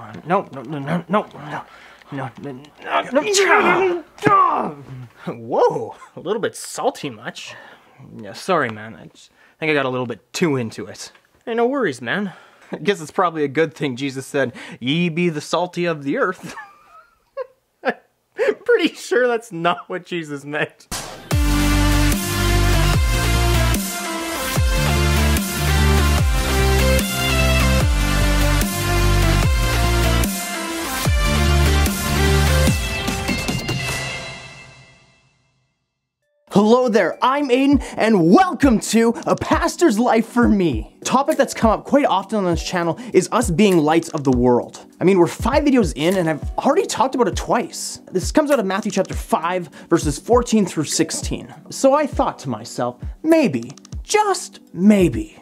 on. No, no, no, no, no, no. No, no, no, no. Whoa, a little bit salty much. Yeah, sorry, man. I just think I got a little bit too into it. Hey, no worries, man. I guess it's probably a good thing Jesus said, Ye be the salty of the earth. Pretty sure that's not what Jesus meant. Hello there, I'm Aidan, and welcome to A Pastor's Life for Me. topic that's come up quite often on this channel is us being lights of the world. I mean, we're five videos in and I've already talked about it twice. This comes out of Matthew chapter 5, verses 14 through 16. So I thought to myself, maybe, just maybe,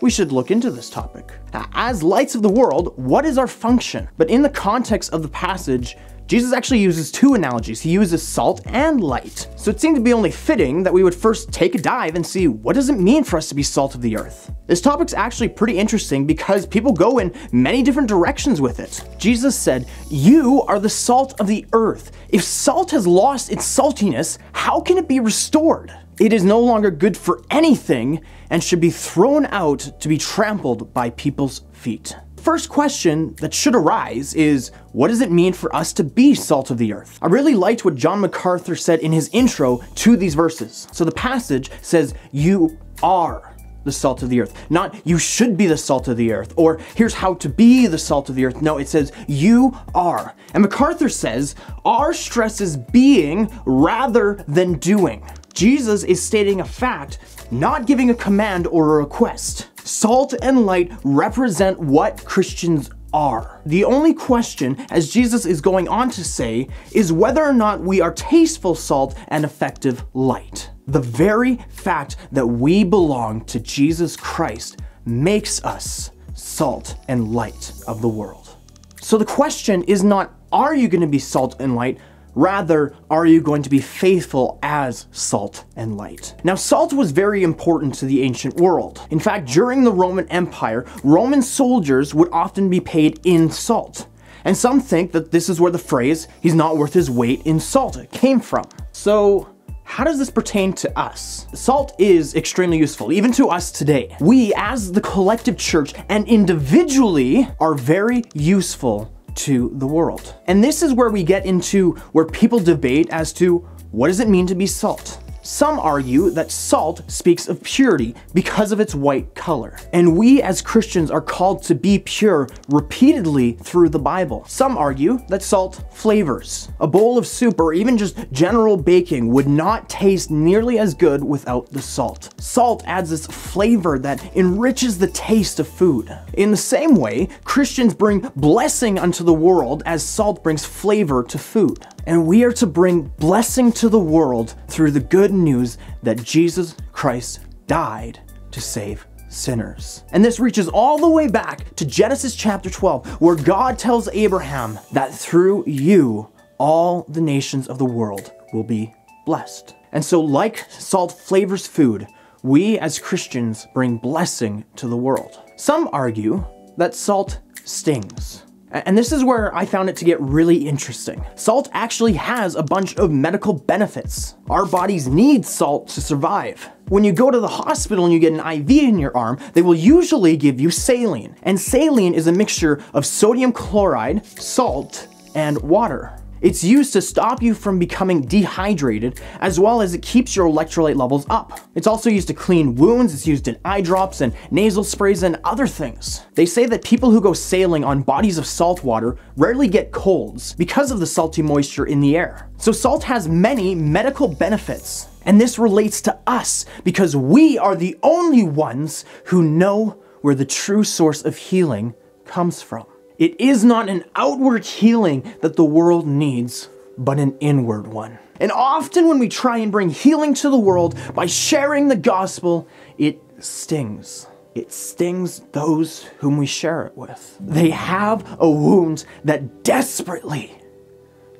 we should look into this topic. As lights of the world, what is our function? But in the context of the passage, Jesus actually uses two analogies. He uses salt and light. So it seemed to be only fitting that we would first take a dive and see what does it mean for us to be salt of the earth. This topic's actually pretty interesting because people go in many different directions with it. Jesus said, you are the salt of the earth. If salt has lost its saltiness, how can it be restored? It is no longer good for anything and should be thrown out to be trampled by people's feet first question that should arise is what does it mean for us to be salt of the earth? I really liked what John MacArthur said in his intro to these verses. So the passage says, You are the salt of the earth. Not you should be the salt of the earth, or here's how to be the salt of the earth. No, it says you are. And MacArthur says, our stress is being rather than doing. Jesus is stating a fact, not giving a command or a request. Salt and light represent what Christians are. The only question, as Jesus is going on to say, is whether or not we are tasteful salt and effective light. The very fact that we belong to Jesus Christ makes us salt and light of the world. So the question is not, are you going to be salt and light, Rather, are you going to be faithful as salt and light? Now, salt was very important to the ancient world. In fact, during the Roman Empire, Roman soldiers would often be paid in salt. And some think that this is where the phrase, he's not worth his weight in salt, came from. So, how does this pertain to us? Salt is extremely useful, even to us today. We, as the collective church and individually, are very useful to the world. And this is where we get into where people debate as to what does it mean to be salt? Some argue that salt speaks of purity because of its white color. And we as Christians are called to be pure repeatedly through the Bible. Some argue that salt flavors. A bowl of soup or even just general baking would not taste nearly as good without the salt. Salt adds this flavor that enriches the taste of food. In the same way, Christians bring blessing unto the world as salt brings flavor to food and we are to bring blessing to the world through the good news that Jesus Christ died to save sinners. And this reaches all the way back to Genesis chapter 12, where God tells Abraham that through you, all the nations of the world will be blessed. And so, like salt flavors food, we as Christians bring blessing to the world. Some argue that salt stings. And this is where I found it to get really interesting. Salt actually has a bunch of medical benefits. Our bodies need salt to survive. When you go to the hospital and you get an IV in your arm, they will usually give you saline. And saline is a mixture of sodium chloride, salt, and water. It's used to stop you from becoming dehydrated, as well as it keeps your electrolyte levels up. It's also used to clean wounds, it's used in eye drops and nasal sprays and other things. They say that people who go sailing on bodies of salt water rarely get colds because of the salty moisture in the air. So salt has many medical benefits. And this relates to us because we are the only ones who know where the true source of healing comes from. It is not an outward healing that the world needs, but an inward one. And often when we try and bring healing to the world by sharing the gospel, it stings. It stings those whom we share it with. They have a wound that desperately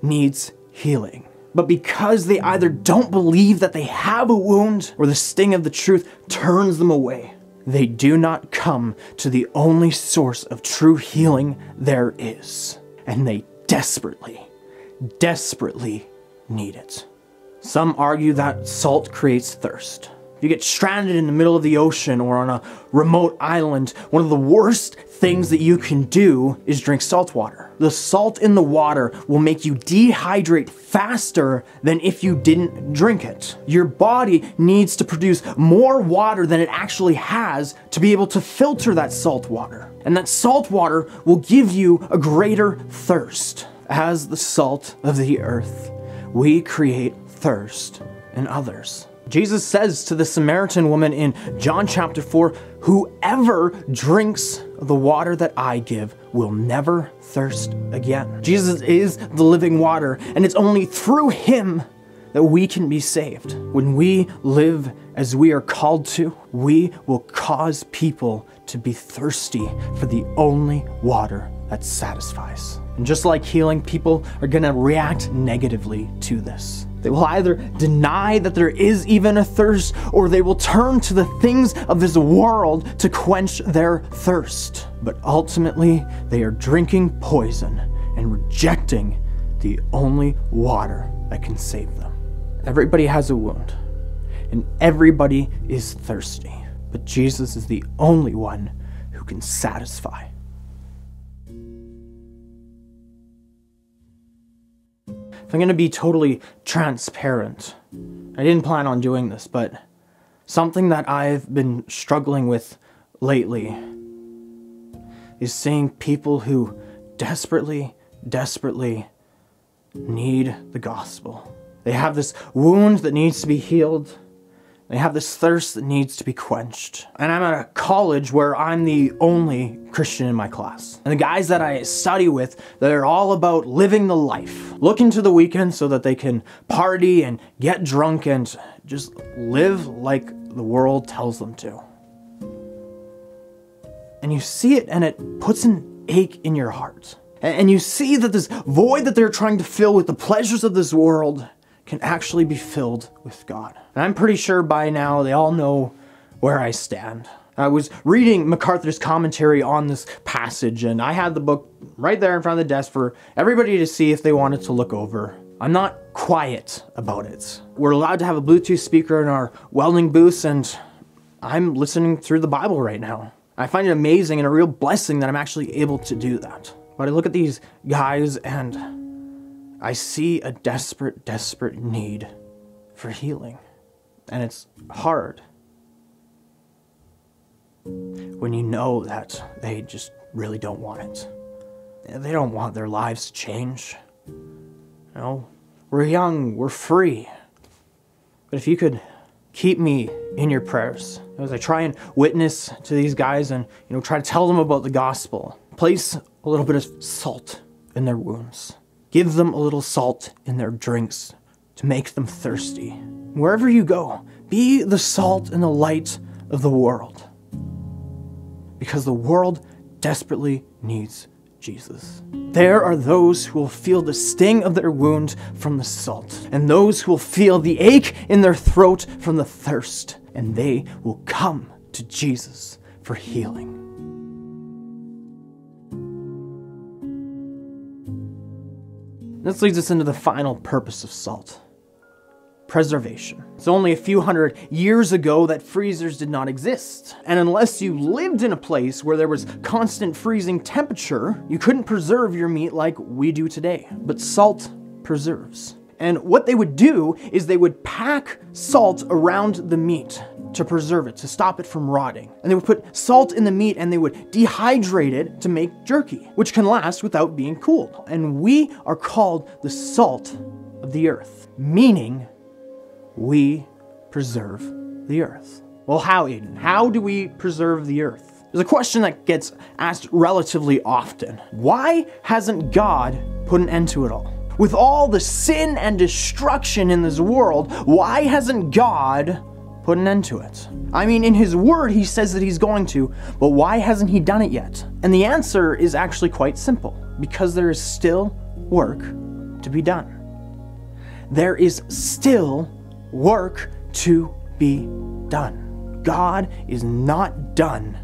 needs healing. But because they either don't believe that they have a wound or the sting of the truth turns them away, they do not come to the only source of true healing there is. And they desperately, desperately need it. Some argue that salt creates thirst. If you get stranded in the middle of the ocean or on a remote island, one of the worst things that you can do is drink salt water. The salt in the water will make you dehydrate faster than if you didn't drink it. Your body needs to produce more water than it actually has to be able to filter that salt water. And that salt water will give you a greater thirst. As the salt of the earth, we create thirst in others. Jesus says to the Samaritan woman in John chapter 4 Whoever drinks the water that I give will never thirst again. Jesus is the living water, and it's only through him that we can be saved. When we live as we are called to, we will cause people to be thirsty for the only water that satisfies. And just like healing, people are gonna react negatively to this. They will either deny that there is even a thirst, or they will turn to the things of this world to quench their thirst. But ultimately, they are drinking poison and rejecting the only water that can save them. Everybody has a wound, and everybody is thirsty, but Jesus is the only one who can satisfy. If I'm going to be totally transparent, I didn't plan on doing this, but something that I've been struggling with lately is seeing people who desperately, desperately need the gospel. They have this wound that needs to be healed they have this thirst that needs to be quenched. And I'm at a college where I'm the only Christian in my class. And the guys that I study with, they're all about living the life, looking to the weekend so that they can party and get drunk and just live like the world tells them to. And you see it and it puts an ache in your heart. And you see that this void that they're trying to fill with the pleasures of this world can actually be filled with God. And I'm pretty sure by now they all know where I stand. I was reading MacArthur's commentary on this passage, and I had the book right there in front of the desk for everybody to see if they wanted to look over. I'm not quiet about it. We're allowed to have a Bluetooth speaker in our welding booths, and I'm listening through the Bible right now. I find it amazing and a real blessing that I'm actually able to do that. But I look at these guys and I see a desperate, desperate need for healing. And it's hard when you know that they just really don't want it. They don't want their lives to change. You know, we're young, we're free. But if you could keep me in your prayers as I try and witness to these guys and, you know, try to tell them about the gospel, place a little bit of salt in their wounds. Give them a little salt in their drinks to make them thirsty. Wherever you go, be the salt and the light of the world. Because the world desperately needs Jesus. There are those who will feel the sting of their wound from the salt, and those who will feel the ache in their throat from the thirst, and they will come to Jesus for healing. This leads us into the final purpose of salt preservation. It's only a few hundred years ago that freezers did not exist. And unless you lived in a place where there was constant freezing temperature, you couldn't preserve your meat like we do today. But salt preserves. And what they would do is they would pack salt around the meat to preserve it, to stop it from rotting. And they would put salt in the meat and they would dehydrate it to make jerky, which can last without being cooled. And we are called the salt of the earth, meaning we preserve the earth. Well, how, Aidan? How do we preserve the earth? There's a question that gets asked relatively often. Why hasn't God put an end to it all? With all the sin and destruction in this world, why hasn't God put an end to it? I mean, in his word, he says that he's going to, but why hasn't he done it yet? And the answer is actually quite simple because there is still work to be done. There is still work to be done. God is not done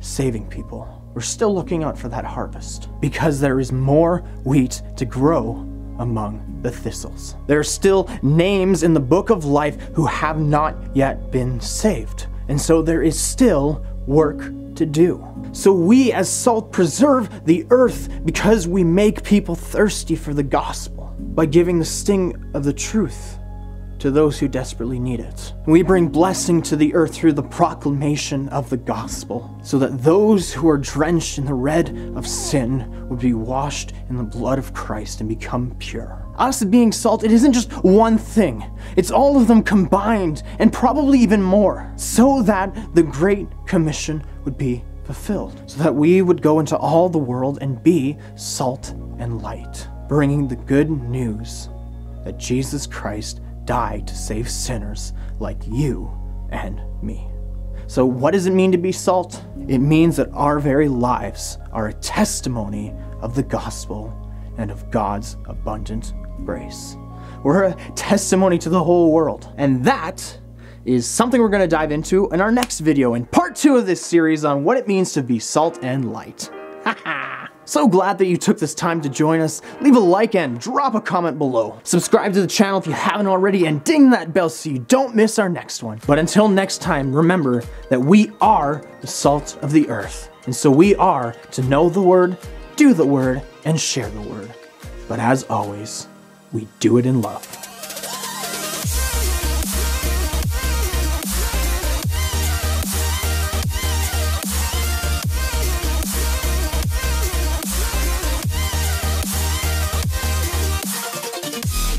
saving people. We're still looking out for that harvest because there is more wheat to grow among the thistles. There are still names in the book of life who have not yet been saved. And so there is still work to do. So we as salt preserve the earth because we make people thirsty for the gospel by giving the sting of the truth to those who desperately need it. We bring blessing to the earth through the proclamation of the gospel, so that those who are drenched in the red of sin would be washed in the blood of Christ and become pure. Us being salt, it isn't just one thing, it's all of them combined, and probably even more, so that the Great Commission would be fulfilled, so that we would go into all the world and be salt and light, bringing the good news that Jesus Christ died to save sinners like you and me. So, what does it mean to be salt? It means that our very lives are a testimony of the gospel and of God's abundant grace. We're a testimony to the whole world. And that is something we're going to dive into in our next video in part two of this series on what it means to be salt and light. So glad that you took this time to join us. Leave a like and drop a comment below. Subscribe to the channel if you haven't already and ding that bell so you don't miss our next one. But until next time, remember that we are the salt of the earth. And so we are to know the word, do the word, and share the word. But as always, we do it in love.